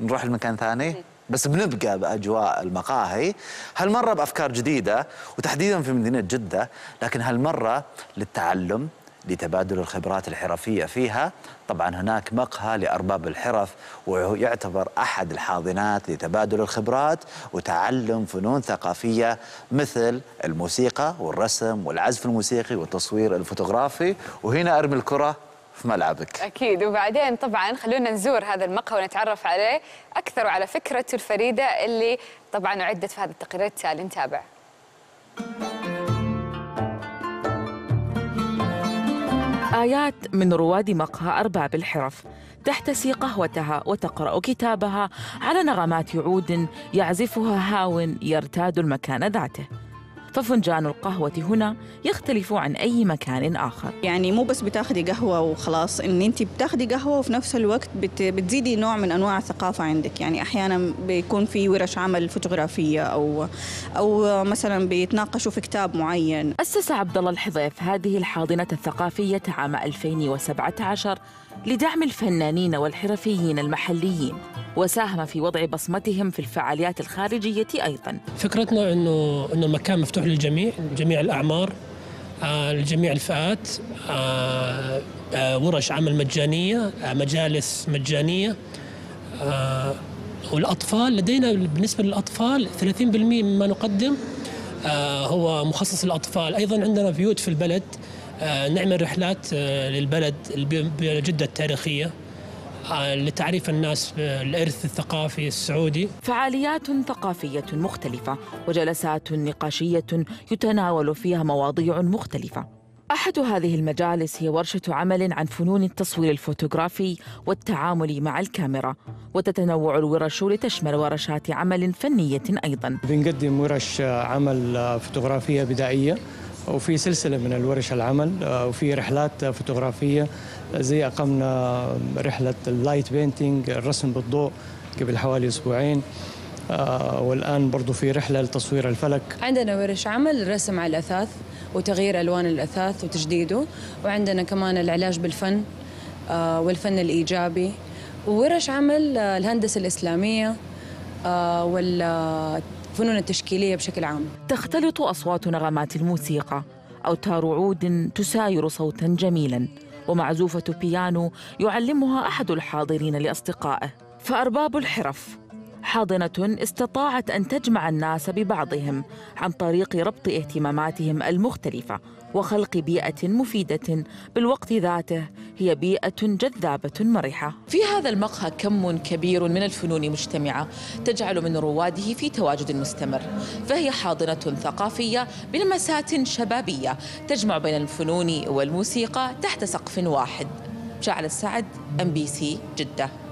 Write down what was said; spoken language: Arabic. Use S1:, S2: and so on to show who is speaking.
S1: نروح لمكان ثاني. بس بنبقى بأجواء المقاهي. هالمرة بأفكار جديدة وتحديدا في مدينة جدة لكن هالمرة للتعلم لتبادل الخبرات الحرفية فيها. طبعا هناك مقهى لأرباب الحرف ويعتبر أحد الحاضنات لتبادل الخبرات وتعلم فنون ثقافية مثل الموسيقى والرسم والعزف الموسيقي والتصوير الفوتوغرافي. وهنا أرمي الكرة. في ملعبك.
S2: أكيد. وبعدين طبعا خلونا نزور هذا المقهى ونتعرف عليه أكثر وعلى فكرته الفريدة اللي طبعا أعدت في هذا التقرير. التالي نتابع.
S3: آيات من رواد مقهى أرباب الحرف تحتسي قهوتها وتقرأ كتابها على نغمات عود يعزفها هاو يرتاد المكان ذاته. ففنجان القهوة هنا يختلف عن أي مكان آخر.
S4: يعني مو بس بتاخدي قهوة وخلاص إن أنت بتاخدي قهوة وفي نفس الوقت بت بتزيدي نوع من أنواع الثقافة عندك. يعني أحيانا بيكون في ورش عمل فوتوغرافية أو أو مثلا بيتناقشوا في كتاب معين.
S3: أسس عبد الله الحضيف هذه الحاضنة الثقافية عام 2017 لدعم الفنانين والحرفيين المحليين. وساهم في وضع بصمتهم في الفعاليات الخارجية أيضا.
S5: فكرتنا أنه أنه مكان مفتوح للجميع جميع الأعمار آه، لجميع الفئات آه، آه، ورش عمل مجانية مجالس مجانية والأطفال لدينا بالنسبة للأطفال 30% مما نقدم هو مخصص للأطفال. أيضا عندنا بيوت في البلد نعمل رحلات للبلد بجدة التاريخية. لتعريف الناس بالإرث الثقافي السعودي.
S3: فعاليات ثقافية مختلفة وجلسات نقاشية يتناول فيها مواضيع مختلفة. أحد هذه المجالس هي ورشة عمل عن فنون التصوير الفوتوغرافي والتعامل مع الكاميرا وتتنوع الورش لتشمل ورشات عمل فنية أيضا.
S6: بنقدم ورش عمل فوتوغرافية بدائية وفي سلسلة من الورش العمل وفي رحلات فوتوغرافية زي أقمنا رحلة ال light painting الرسم بالضوء قبل حوالي أسبوعين. آه والآن برضو في رحلة لتصوير الفلك.
S7: عندنا ورش عمل رسم على الأثاث وتغيير ألوان الأثاث وتجديده. وعندنا كمان العلاج بالفن آه والفن الإيجابي. وورش عمل آه الهندسة الإسلامية. والفنون التشكيلية بشكل عام.
S3: تختلط أصوات نغمات الموسيقى أوتار عود تساير صوتا جميلا ومعزوفة بيانو يعلمها أحد الحاضرين لأصدقائه. فأرباب الحرف. حاضنة استطاعت أن تجمع الناس ببعضهم عن طريق ربط اهتماماتهم المختلفة وخلق بيئة مفيدة بالوقت ذاته. هي بيئة جذابة مرحة. في هذا المقهى كم كبير من الفنون مجتمعة تجعل من رواده في تواجد مستمر. فهي حاضنة ثقافية بلمسات شبابية تجمع بين الفنون والموسيقى تحت سقف واحد. شعل السعد ام بي سي جدة.